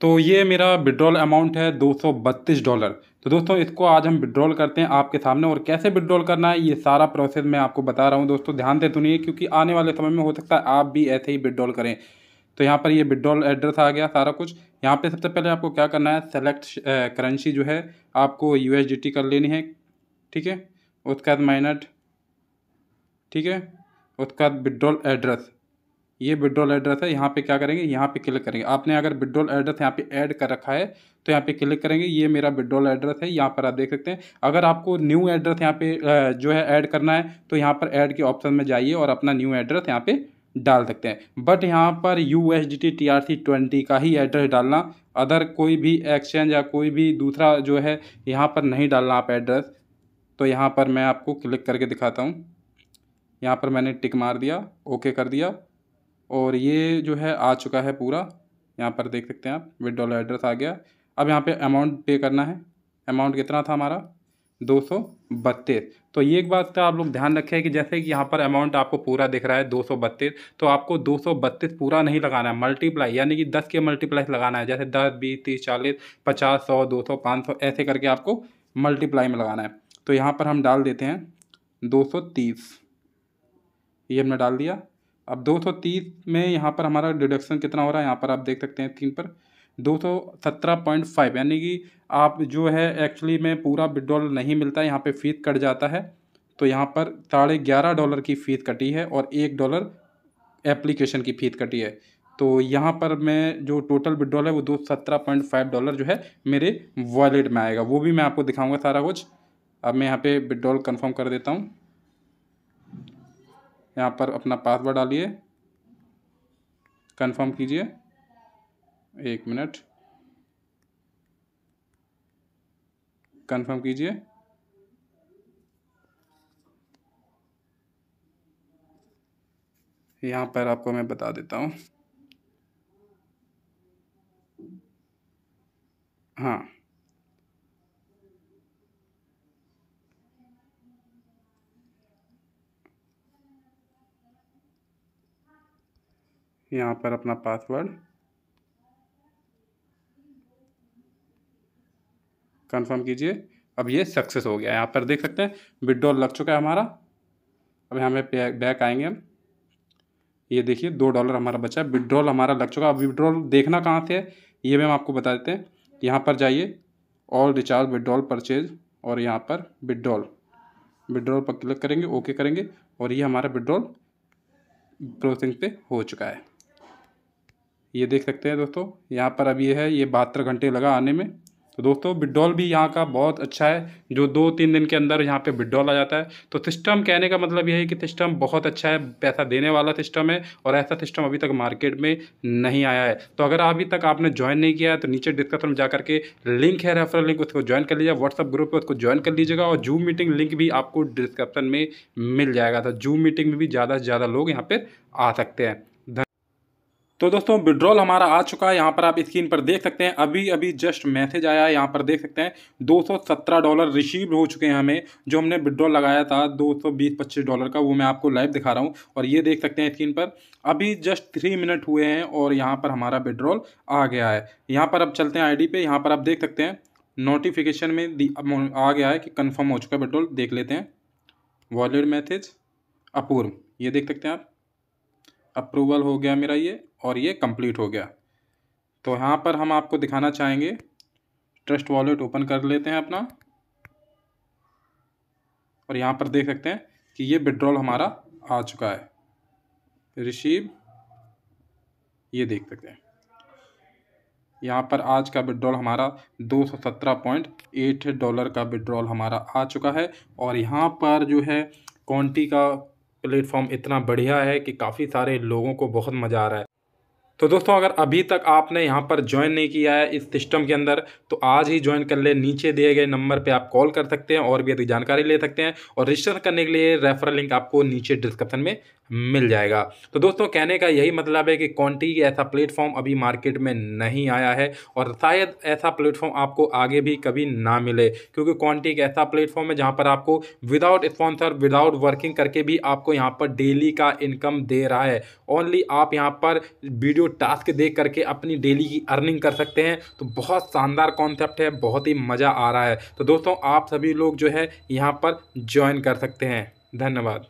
तो ये मेरा विड्रॉल अमाउंट है दो सौ बत्तीस डॉलर। तो दोस्तों, इसको आज हम विड्रॉल करते हैं आपके सामने और कैसे विड्रॉल करना है, ये सारा प्रोसेस मैं आपको बता रहा हूँ। दोस्तों, ध्यान दे सुनिए, क्योंकि आने वाले समय में हो सकता है आप भी ऐसे ही विड्रॉल करें। तो यहाँ पर ये विड्रॉल एड्रेस आ गया सारा कुछ। यहाँ पे सबसे पहले आपको क्या करना है सेलेक्ट करेंसी जो है, आपको यू कर लेनी है, ठीक है? उसके बाद माइनट ठीक है? उसका विड्रॉल एड्रेस ये विड्रॉल एड्रेस है, यहाँ पे क्या करेंगे? यहाँ पे क्लिक करेंगे। आपने अगर विड्रॉल एड्रेस यहाँ पे ऐड कर रखा है तो यहाँ पे क्लिक करेंगे। ये मेरा विड्रॉल एड्रेस है, यहाँ पर आप देख सकते हैं। अगर आपको न्यू एड्रेस यहाँ पे जो है ऐड करना है तो यहाँ पर ऐड के ऑप्शन में जाइए और अपना न्यू एड्रेस यहाँ पे डाल सकते हैं। बट यहाँ पर U H D T T R C twenty का ही एड्रेस डालना। अदर कोई भी एक्सचेंज या कोई भी दूसरा जो है, यहाँ पर नहीं डालना आप एड्रेस तो यहाँ पर मैं आपको क्लिक करके दिखाता हूँ। यहाँ पर मैंने टिक मार दिया ओके कर दिया। और ये जो है आ चुका है पूरा। यहाँ पर देख सकते हैं आप विड्रॉल एड्रेस आ गया। अब यहाँ पे अमाउंट पे करना है। अमाउंट कितना था हमारा? दो सौ बत्तीस। तो ये एक बात का आप लोग ध्यान रखें कि जैसे कि यहाँ पर अमाउंट आपको पूरा दिख रहा है, दो सौ बत्तीस। तो आपको दो सौ बत्तीस पूरा नहीं लगाना है। मल्टीप्लाई यानी कि दस के मल्टीप्लाई लगाना है। जैसे दस, बीस, तीस, चालीस, पचास, सौ, दो सौ, पाँच सौ, ऐसे करके आपको मल्टीप्लाई में लगाना है। तो यहाँ पर हम डाल देते हैं दो सौ तीस। ये हमने डाल दिया। अब दो सौ तीस में यहाँ पर हमारा डिडक्शन कितना हो रहा है? यहाँ पर आप देख सकते हैं तीन पर। दो सौ सत्रह पॉइंट फाइव यानी कि आप जो है एक्चुअली में पूरा विड्रॉल नहीं मिलता है यहाँ पे फ़ीस कट जाता है। तो यहाँ पर साढ़े ग्यारह डॉलर की फ़ीस कटी है और एक डॉलर एप्लीकेशन की फ़ीस कटी है। तो यहाँ पर मैं जो टोटल विड्रॉल है, वो दो सत्रह पॉइंट फाइव डॉलर जो है, मेरे वॉलेट में आएगा। वो भी मैं आपको दिखाऊँगा सारा कुछ। अब मैं यहाँ पे विड्रॉल कंफर्म कर देता हूँ। यहाँ पर अपना पासवर्ड डालिए। कंफर्म कीजिए। एक मिनट। कंफर्म कीजिए। यहाँ पर आपको मैं बता देता हूँ। हाँ। यहाँ पर अपना पासवर्ड कंफर्म कीजिए। अब ये सक्सेस हो गया। यहाँ पर देख सकते हैं विड्रॉल लग चुका है हमारा। अब यहाँ पे बैक आएँगे हम। ये देखिए, दो डॉलर हमारा बचा है। विड्रॉल हमारा लग चुका है। अब विड्रॉल देखना कहाँ से है, ये भी हम आपको बता देते हैं। यहाँ पर जाइए ऑल रिचार्ज विड्रॉल परचेज और यहाँ पर विड्रॉल विड्रॉल पर क्लिक करेंगे ओके करेंगे और ये हमारा विड्रॉल प्रोसेसिंग पे हो चुका है। ये देख सकते हैं दोस्तों, यहाँ पर अभी है, ये बहत्तर घंटे लगा आने में। तो दोस्तों विड्रॉल भी यहाँ का बहुत अच्छा है, जो दो तीन दिन के अंदर यहाँ पे विड्रॉल आ जाता है। तो सिस्टम कहने का मतलब यह है कि सिस्टम बहुत अच्छा है, पैसा देने वाला सिस्टम है, और ऐसा सिस्टम अभी तक मार्केट में नहीं आया है। तो अगर अभी तक आपने ज्वाइन नहीं किया है तो नीचे डिस्क्रिप्शन में जा करके लिंक है रेफरल लिंक उसको ज्वाइन कर लीजिए व्हाट्सअप ग्रुप पर उसको ज्वाइन कर लीजिएगा, और जूम मीटिंग लिंक भी आपको डिस्क्रिप्शन में मिल जाएगा। तो जूम मीटिंग में भी ज़्यादा से ज़्यादा लोग यहाँ पर आ सकते हैं। तो दोस्तों विड्रॉल हमारा आ चुका है। यहाँ पर आप स्क्रीन पर देख सकते हैं। अभी अभी जस्ट मैसेज आया है। यहाँ पर देख सकते हैं 217 डॉलर रिसीव हो चुके हैं हमें। जो हमने विड्रॉल लगाया था 220-25 डॉलर का, वो मैं आपको लाइव दिखा रहा हूँ। और ये देख सकते हैं स्क्रीन पर, अभी जस्ट थ्री मिनट हुए हैं और यहाँ पर हमारा विड्रॉल आ गया है। यहाँ पर अब चलते हैं आई पे। यहाँ पर आप देख सकते हैं नोटिफिकेशन में आ गया है कि कन्फर्म हो चुका है विड्रॉल देख लेते हैं। वॉलेट मैसेज अपूर्व। ये देख सकते हैं आप। अप्रूवल हो गया मेरा ये। और ये कंप्लीट हो गया। तो यहाँ पर हम आपको दिखाना चाहेंगे। ट्रस्ट वॉलेट ओपन कर लेते हैं अपना। और यहाँ पर देख सकते हैं कि ये विड्रॉल हमारा आ चुका है। रिसीव ये देख सकते हैं। यहाँ पर आज का विड्रॉल हमारा दो सौ सत्रह पॉइंट एट डॉलर का विड्रॉल हमारा आ चुका है। और यहाँ पर जो है क्वांटी का प्लेटफॉर्म इतना बढ़िया है कि काफ़ी सारे लोगों को बहुत मज़ा आ रहा है। तो दोस्तों, अगर अभी तक आपने यहाँ पर ज्वाइन नहीं किया है इस सिस्टम के अंदर तो आज ही ज्वाइन कर ले। नीचे दिए गए नंबर पे आप कॉल कर सकते हैं और भी अधिक जानकारी ले सकते हैं। और रजिस्टर करने के लिए रेफरल लिंक आपको नीचे डिस्क्रिप्शन में मिल जाएगा। तो दोस्तों, कहने का यही मतलब है कि क्वांटी ऐसा प्लेटफॉर्म अभी मार्केट में नहीं आया है और शायद ऐसा प्लेटफॉर्म आपको आगे भी कभी ना मिले, क्योंकि एक ऐसा प्लेटफॉर्म है जहाँ पर आपको विदाउट स्पॉन्सर विदाउट वर्किंग करके भी आपको यहाँ पर डेली का इनकम दे रहा है। ओनली आप यहाँ पर वीडियो टास्क देख करके अपनी डेली की अर्निंग कर सकते हैं। तो बहुत शानदार कॉन्सेप्ट है, बहुत ही मज़ा आ रहा है। तो दोस्तों, आप सभी लोग जो है यहाँ पर ज्वाइन कर सकते हैं। धन्यवाद।